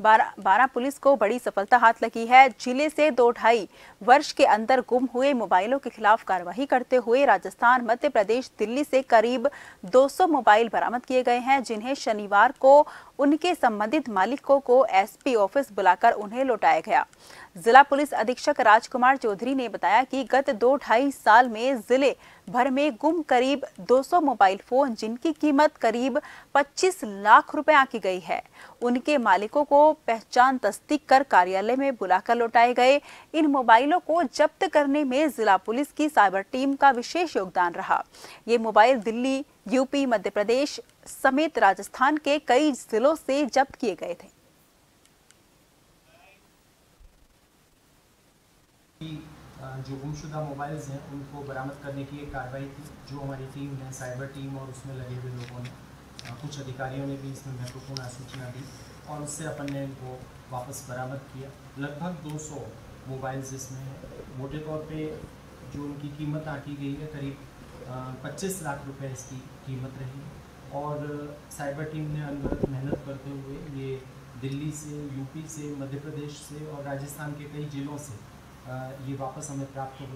बारा, बारा पुलिस को बड़ी सफलता हाथ लगी है। ज़िले से दो ढाई वर्ष के अंदर गुम हुए मोबाइलों के खिलाफ कार्रवाई करते हुए राजस्थान मध्य प्रदेश दिल्ली से करीब 200 मोबाइल बरामद किए गए हैं जिन्हें शनिवार को उनके संबंधित मालिकों को एसपी ऑफ़िस बुलाकर उन्हें लौटाया गया। जिला पुलिस अधीक्षक राजकुमार चौधरी ने बताया कि गत दो ढाई साल में ज़िले भर में गुम करीब 200 मोबाइल फ़ोन, जिनकी कीमत करीब 25 लाख रुपए आकी गई है। उनके मालिकों को पहचान तस्दीक कर कार्यालय में बुलाकर लौटाए गए। इन मोबाइलों को जब्त करने में जिला पुलिस की साइबर टीम का विशेष योगदान रहा। ये मोबाइल दिल्ली, यूपी, मध्य प्रदेश समेत राजस्थान के कई जिलों से जब्त किए गए थे। जो गुमशुदा मोबाइल्स हैं, उनको बरामद करने की एक कार्रवाई थी, जो हमारी टीम है साइबर टीम और उसमें लगे हुए लोगों ने कुछ अधिकारियों ने भी इसमें महत्वपूर्ण सूचना दी और उससे अपन ने इनको वापस बरामद किया। लगभग 200 मोबाइल्स इसमें हैं। मोटे तौर पे जो उनकी कीमत आंकी गई है, करीब 25 लाख रुपए इसकी कीमत रही और साइबर टीम ने अनवरत मेहनत करते हुए ये दिल्ली से, यूपी से, मध्य प्रदेश से और राजस्थान के कई जिलों से ये वापस हमें प्राप्त हो